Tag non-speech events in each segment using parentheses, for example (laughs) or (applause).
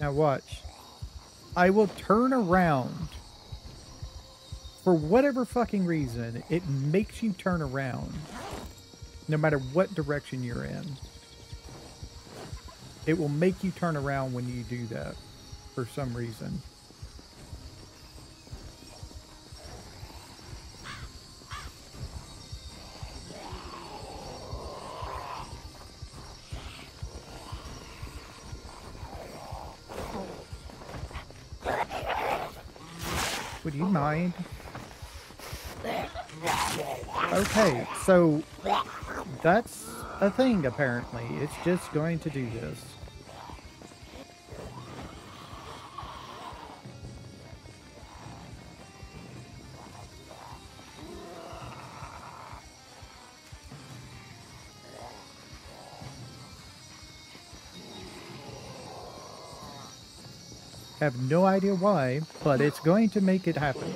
Now watch. I will turn around. For whatever fucking reason, it makes you turn around. No matter what direction you're in. It will make you turn around when you do that. For some reason. So that's a thing apparently. It's just going to do this. Have no idea why, but it's going to make it happen.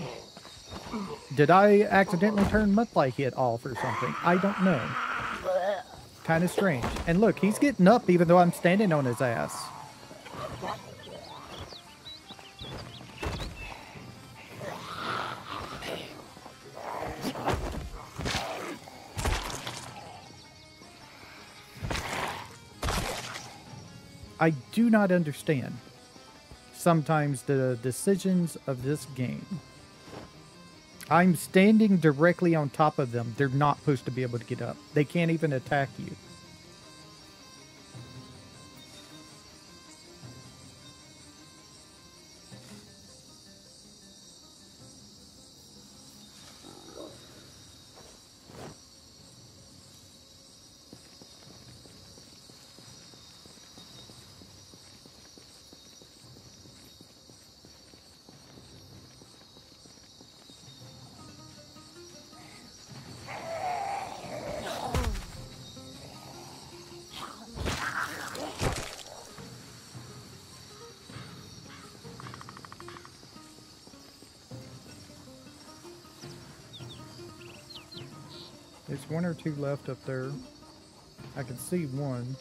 Did I accidentally turn multi-hit off or something? I don't know. Kind of strange. And look, he's getting up even though I'm standing on his ass. I do not understand sometimes the decisions of this game. I'm standing directly on top of them. They're not supposed to be able to get up. They can't even attack you. One or two left up there. I can see one.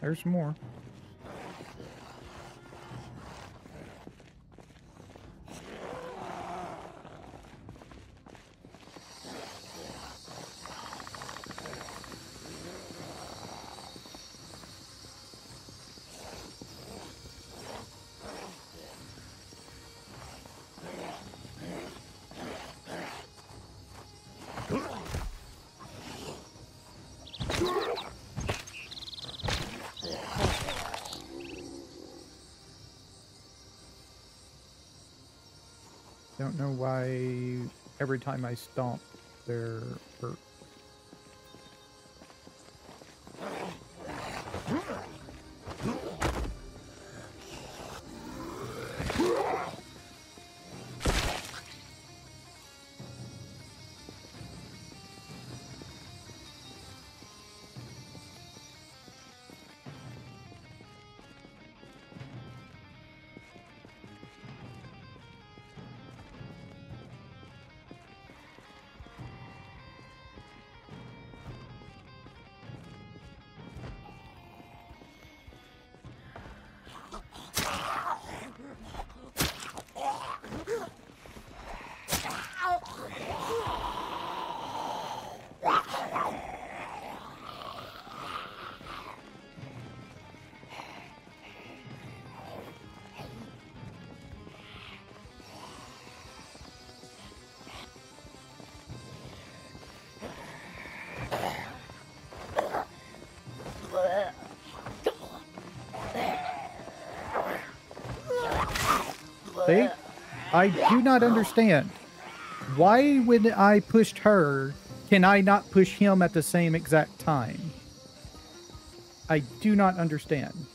There's more. I don't know why every time I stomp, they're hurt. See? I do not understand. Why, when I pushed her, can I not push him at the same exact time? I do not understand.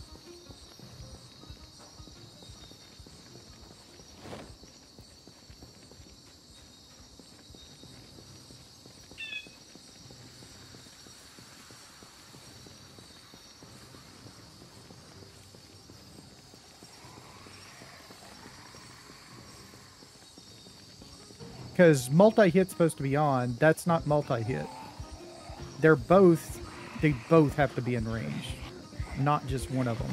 Because multi-hit's supposed to be on. That's not multi-hit. They're both, they both have to be in range. Not just one of them.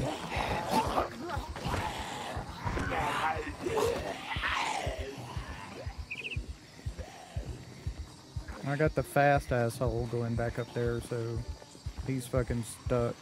I got the fast asshole going back up there, so he's fucking stuck.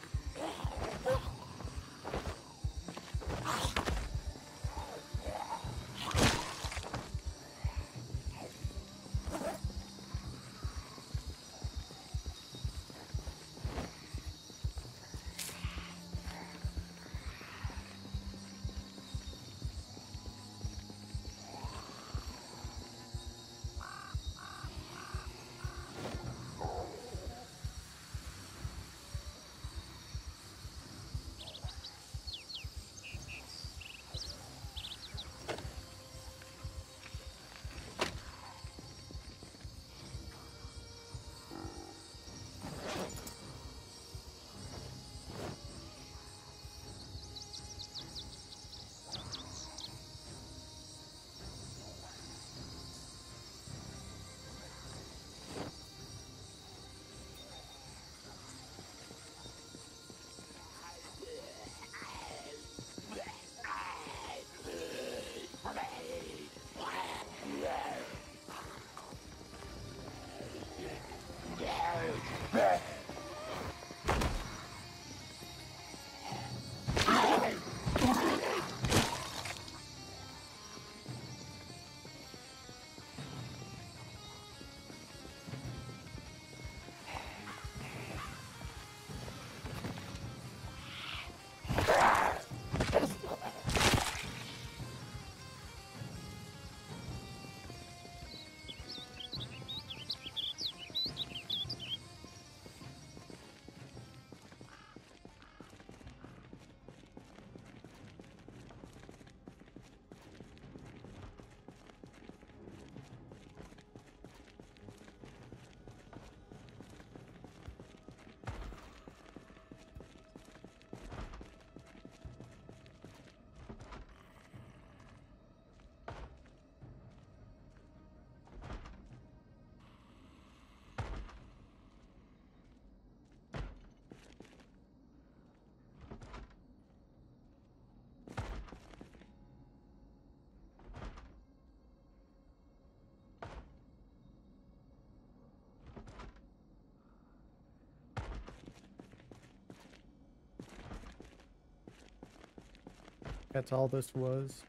That's all this was.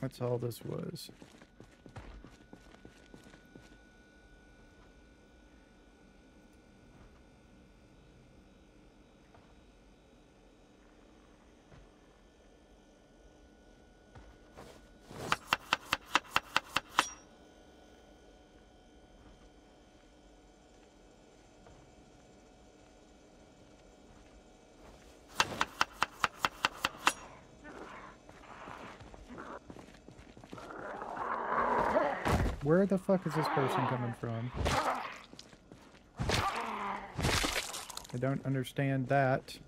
That's all this was. Where the fuck is this person coming from? I don't understand that.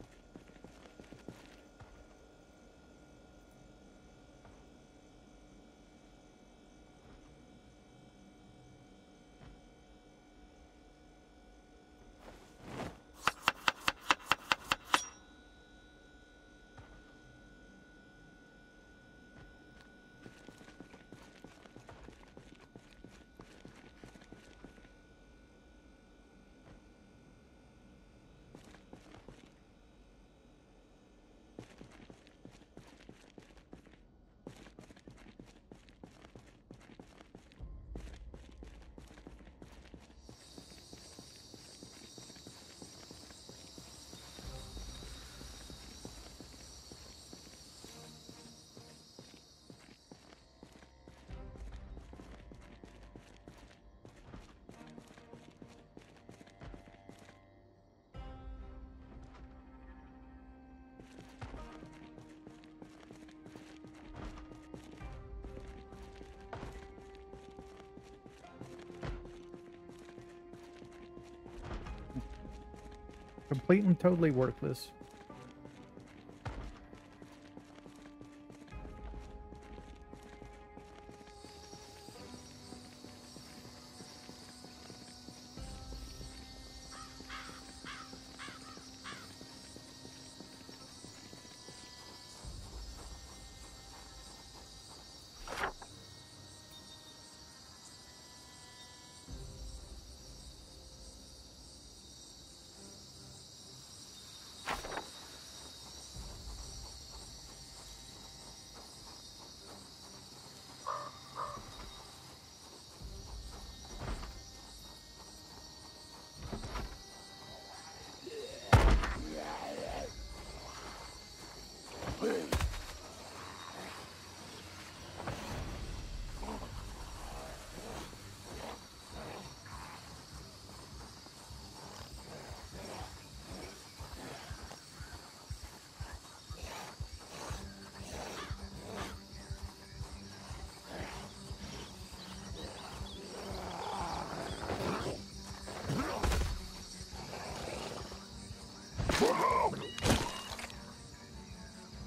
Complete and totally worthless.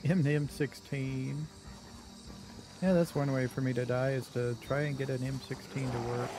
M the M16. Yeah, that's one way for me to die is to try and get an M16 to work.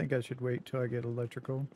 Think I should wait till I get electrical.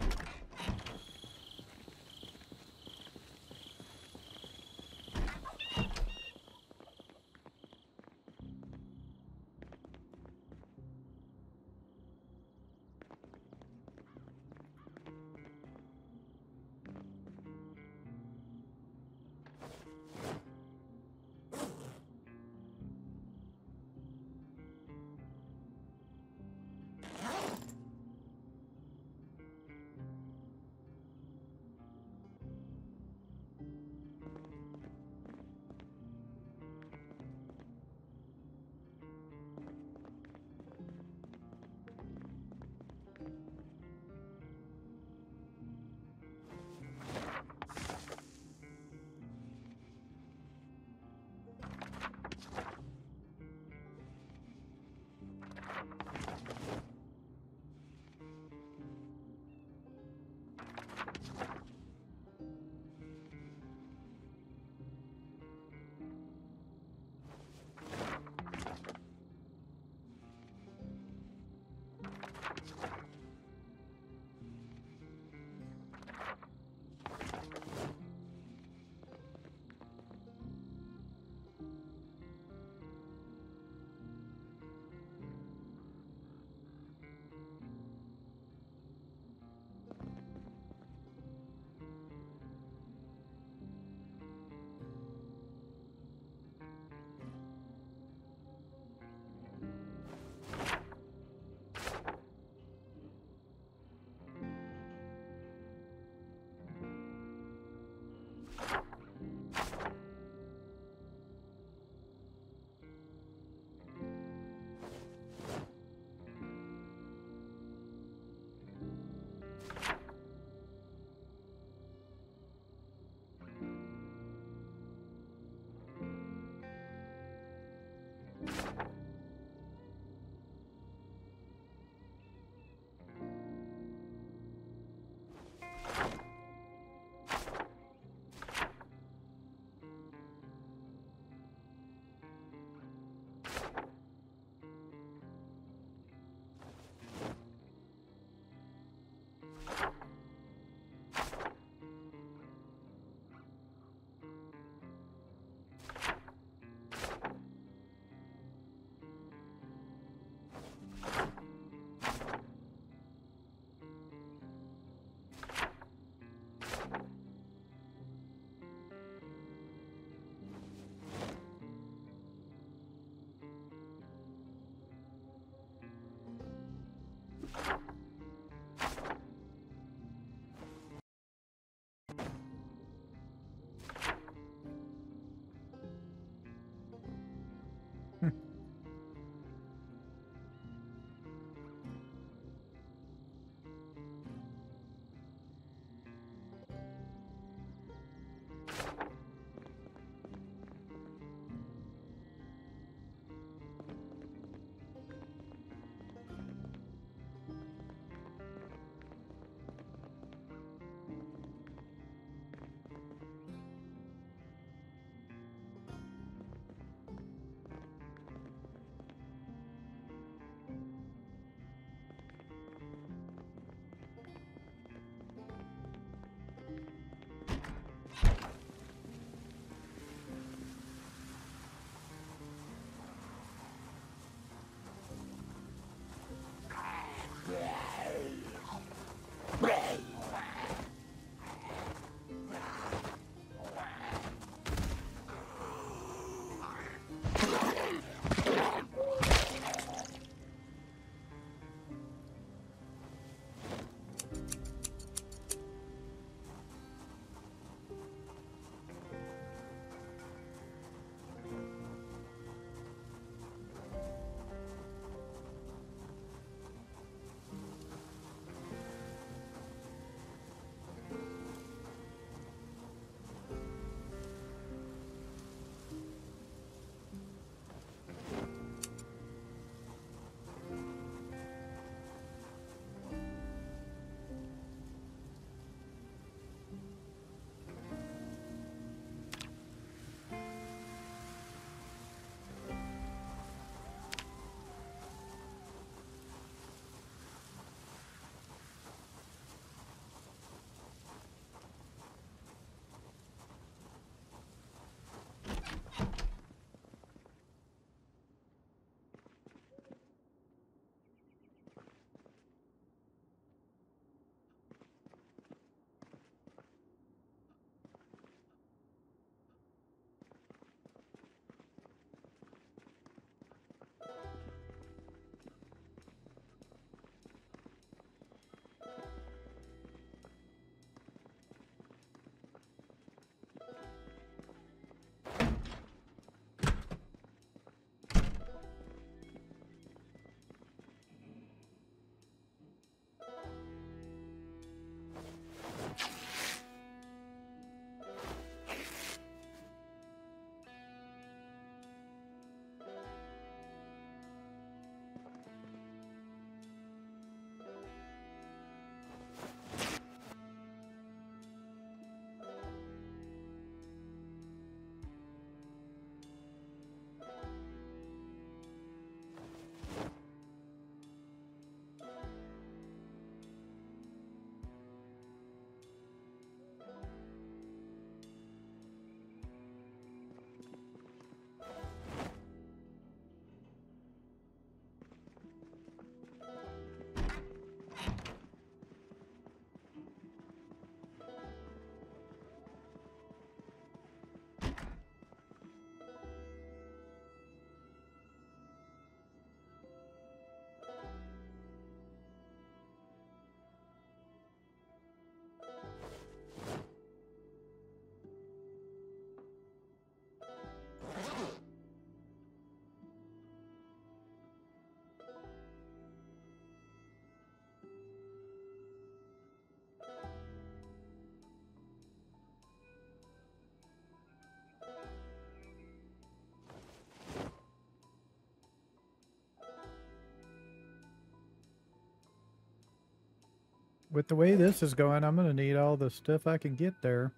With the way this is going, I'm going to need all the stuff I can get there.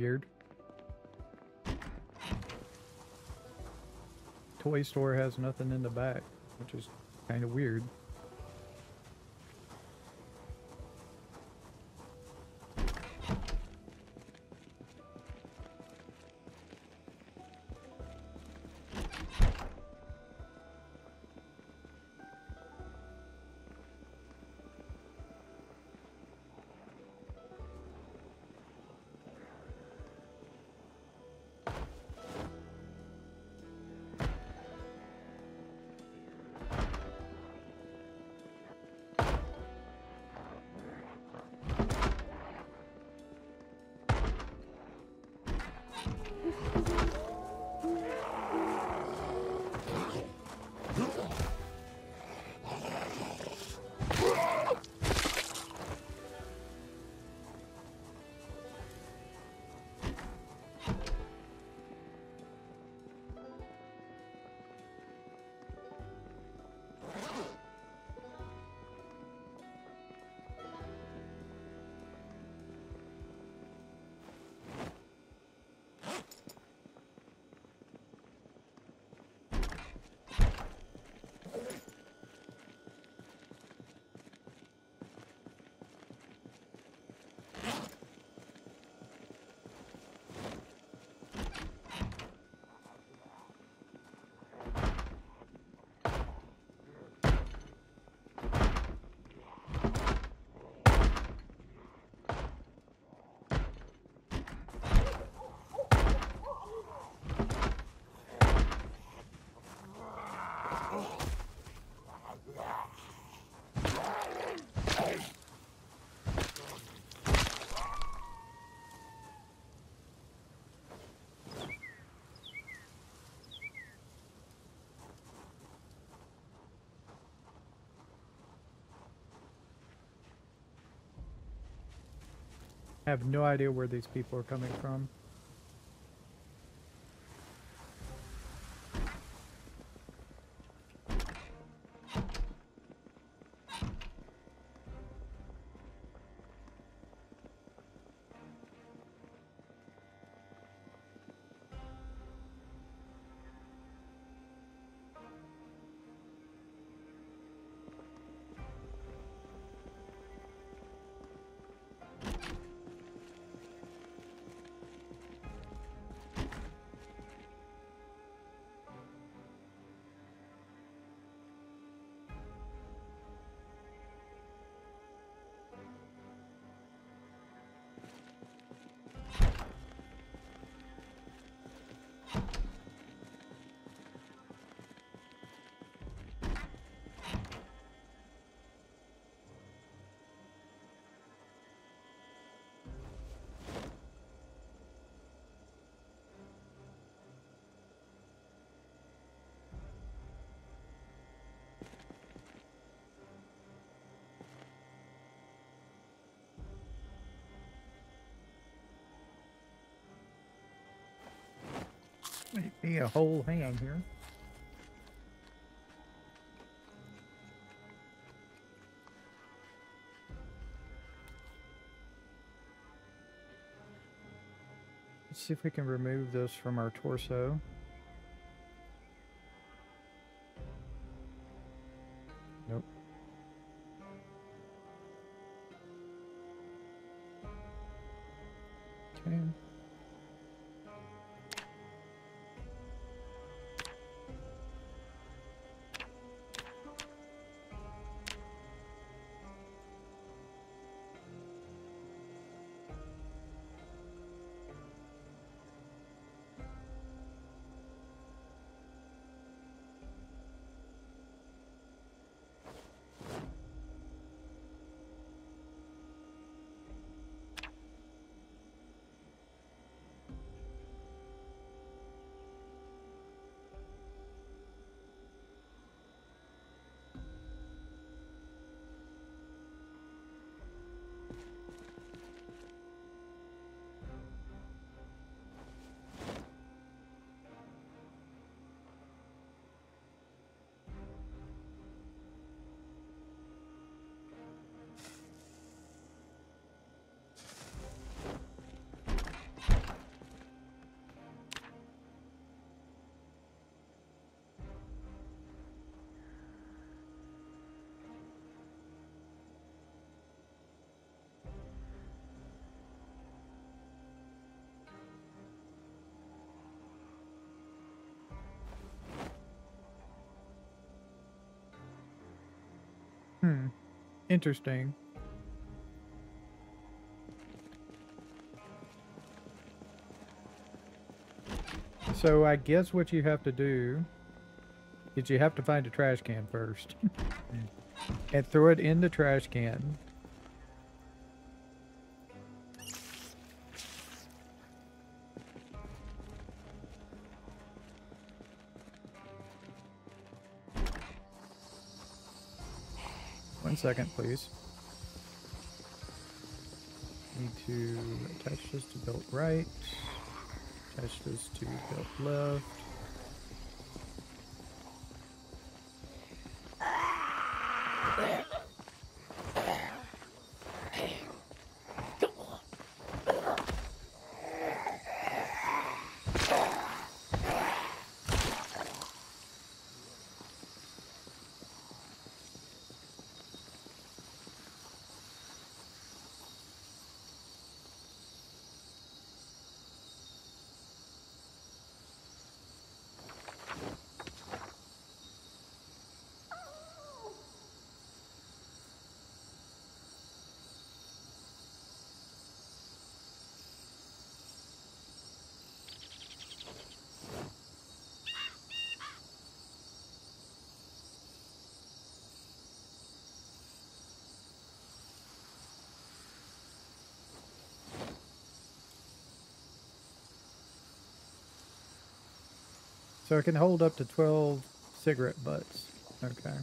Weird. Toy store has nothing in the back, which is kind of weird. Have no idea where these people are coming from. see a whole hand here. Let's see if we can remove this from our torso. Hmm. Interesting. So I guess what you have to do is you have to find a trash can first. (laughs) and throw it in the trash can. One second, please. Need to attach this to belt right. Attach this to belt left. So it can hold up to 12 cigarette butts. Okay.